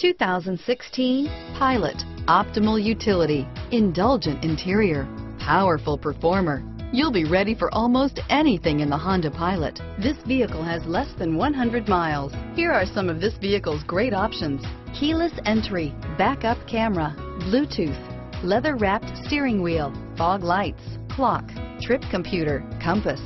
2016 Pilot. Optimal utility, indulgent interior, powerful performer. You'll be ready for almost anything in the Honda Pilot. This vehicle has less than 100 miles. Here are some of this vehicle's great options. Keyless entry, backup camera, Bluetooth, leather-wrapped steering wheel, fog lights, clock, trip computer, compass,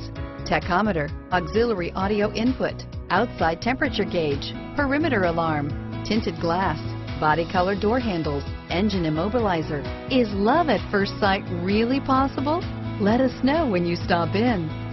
tachometer, auxiliary audio input, outside temperature gauge, perimeter alarm, tinted glass, body color door handles, engine immobilizer. Is love at first sight really possible? Let us know when you stop in.